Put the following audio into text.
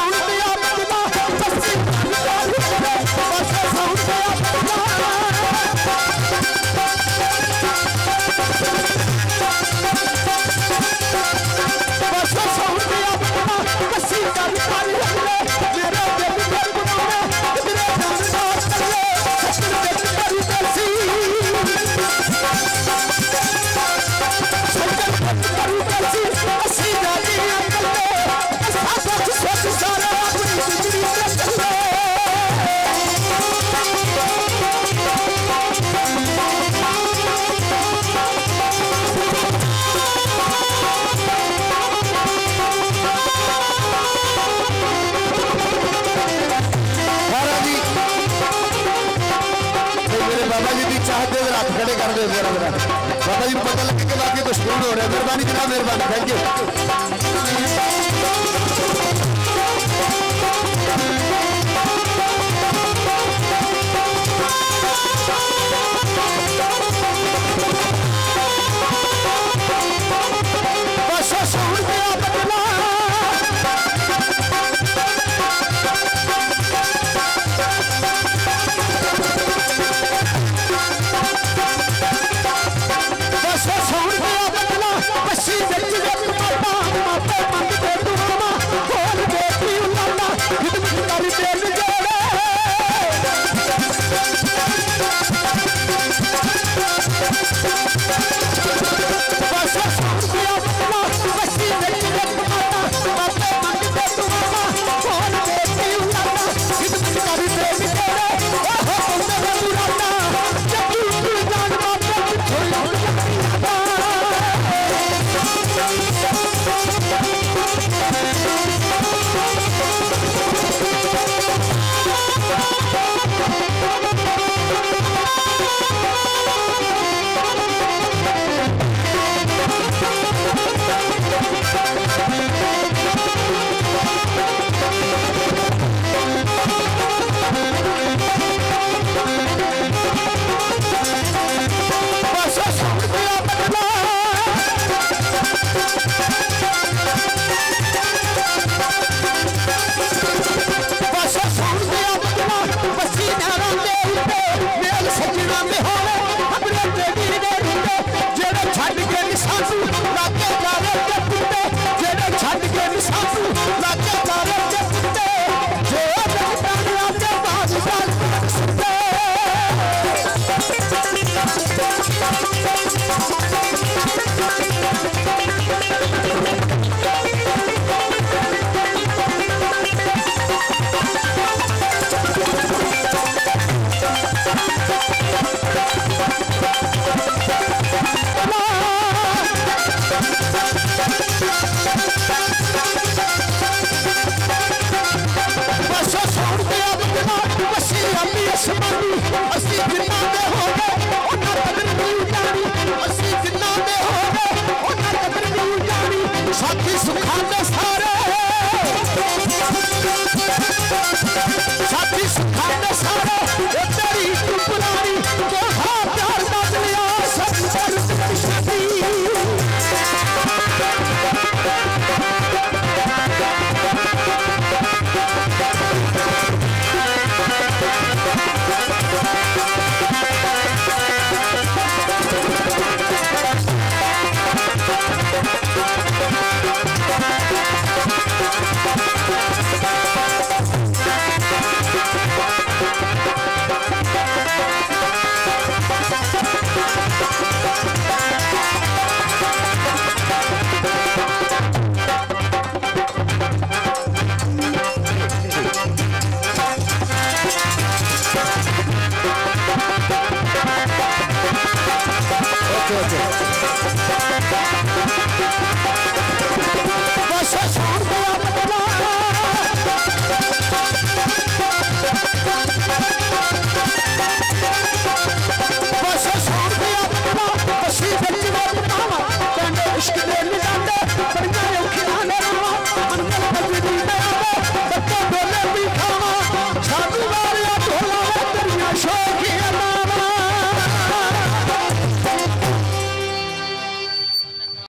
Olivia. चाहते हैं हाथ खड़े कर दे जरा जरा बाबा जी, पता लगे कि बाकी तो कुछ हो रहा है। मेहरबानी जनाब, मेहरबानी। थैंक यू सौ सौ